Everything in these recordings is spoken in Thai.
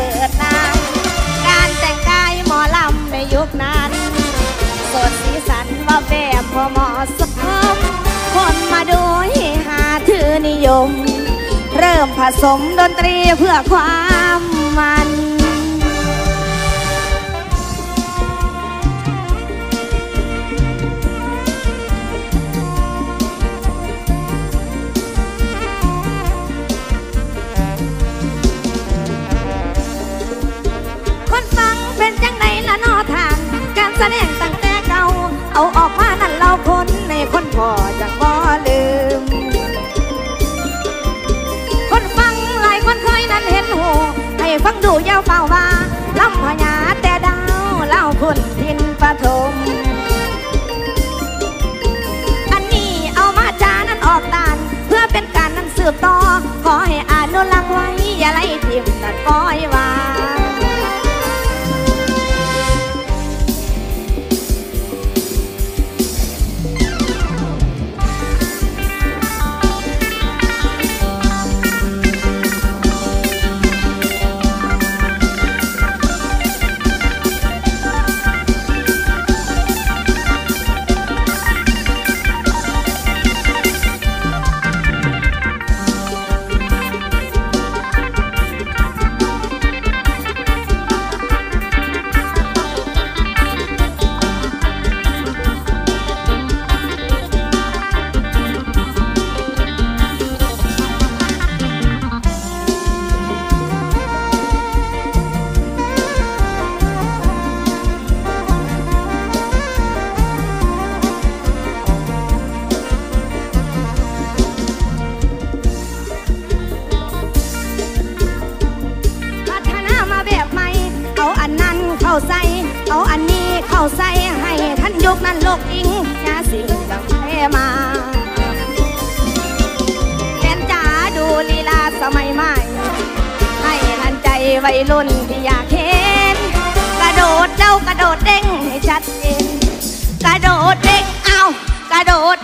เปิดนานการแต่งกายหมอลำในยุคนั้นสดสีสันว่าแบบพอเหมาะสมคนมาดูให้หาถือนิยม เริ่มผสมดนตรีเพื่อความมัน แสดงตั้งแต่เก่าเอาออกมานั่นเราคนในคนพอจะบ่ลืม คนฟังหลายคนเคยนั้นเห็นหูให้ฟังดูยาวเฝ้าว่าลำพญาแต่ดาวเล่าคนทินปฐมอันนี้เอามาจานั้นออกตานเพื่อเป็นการนั้นสืบต่อขอให้อนุรักษ์ไว้อย่าไล่ทิมนั่นปล่อยวา นั้นโลกอิงยาสิ่งจังแพ้มาแฟนจ๋าดูลีลาสมัยใหม่ ให้ทันใจวัยรุ่นที่อยากเห็น กระโดดเจ้ากระโดดเด้งให้ชัดเจนกระโดดเด้งเอากระโดด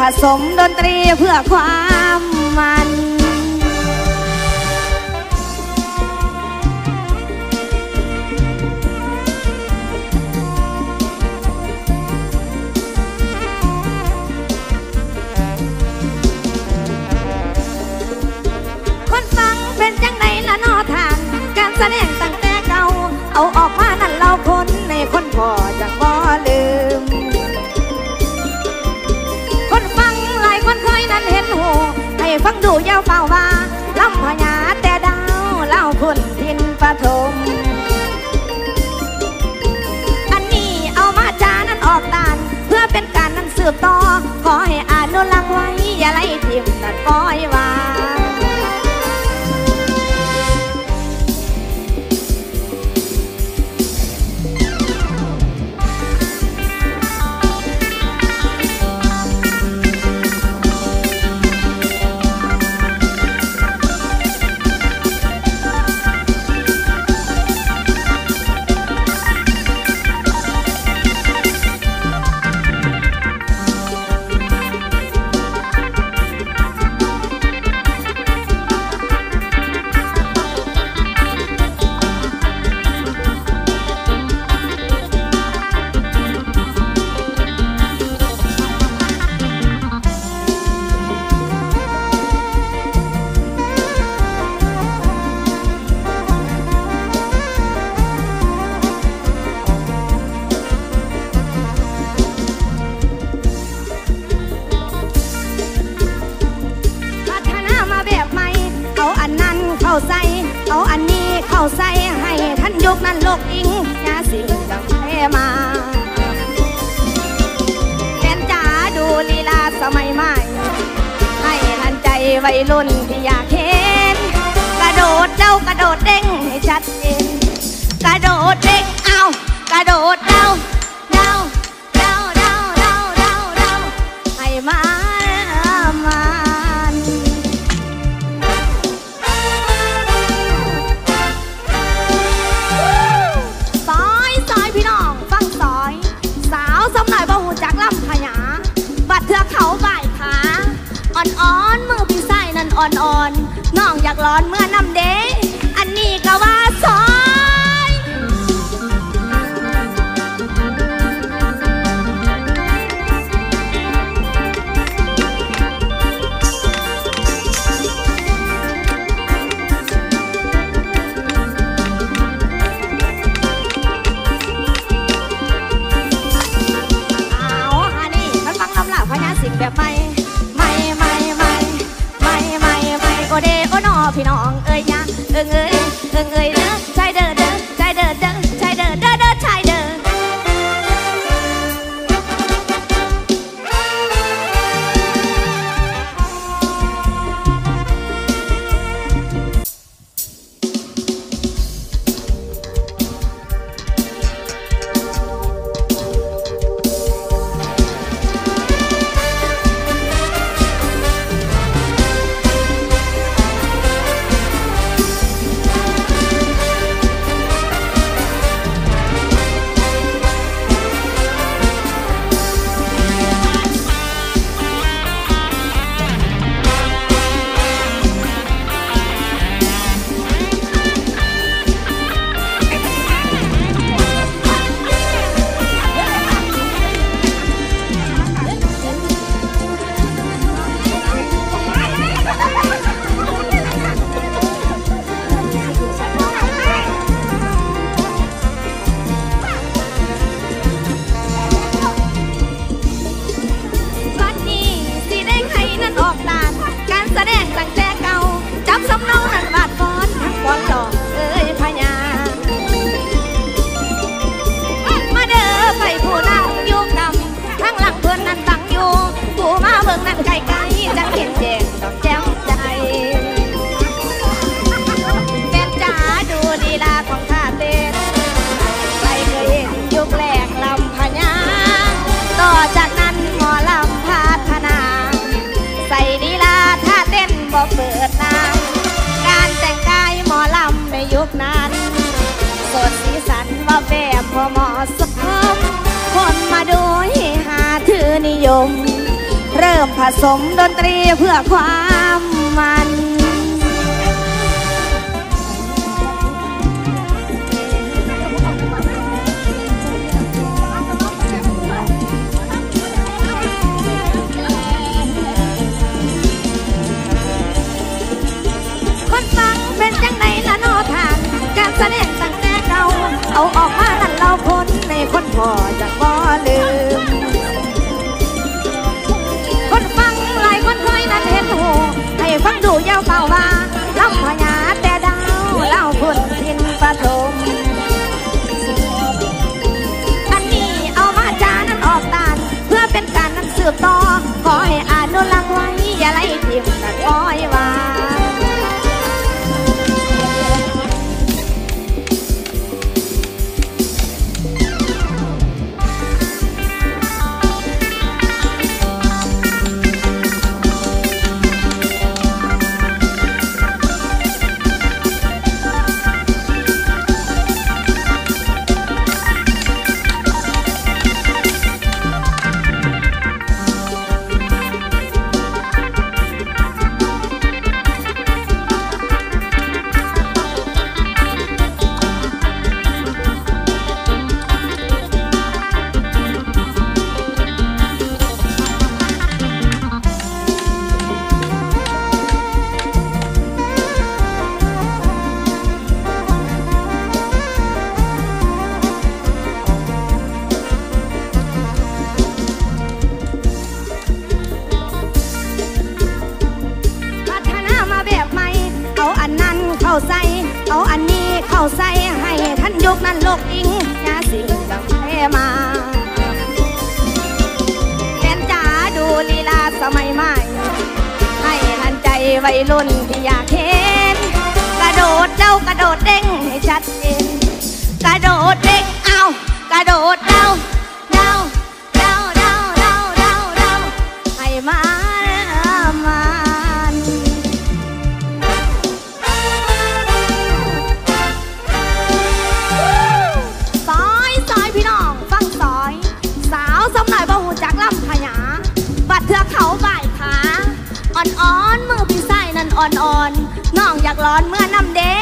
ผสมดนตรีเพื่อความมันคนฟังเป็นจังใดแสดงตั้งแต่เก่าเอาออก ฟังดูยาวเฝ้าว่าลำพญาแต่ดาวเล่าคนทินประฐมอันนี้เอามาจานั้นออกตานเพื่อเป็นการนั้นสืบต่อขอให้อานุลักษ์ไว้อย่าไล่ทิมตัดก้อยว่า Lola. เปิดนางการแต่งกายหมอลำในยุคนั้นสดสีสันว่าแบบพอเหมาะสมคนมาดูให้หาถือนิยม เริ่มผสมดนตรีเพื่อความมัน cõi ai ม่ยใหม่ ให้ทันใจไวรุ่นที่อยากเห็น กระโดดเจ้ากระโดดเด้งให้ชัดเจนกระโดดเด้งเอากระโดด อนมือพี่สายนั่นอ่อนๆน้องอยากร้อนเมื่อน้ำเด้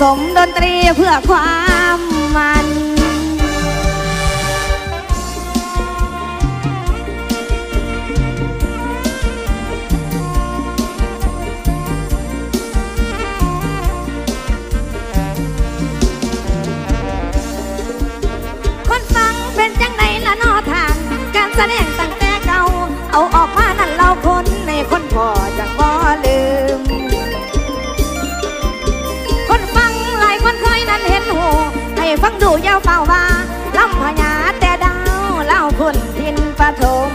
สมดนตรีเพื่อความมัน ฟังดูยาวเฝ้าว่าลำพญาแต่ดาวเล่าคนทินปฐม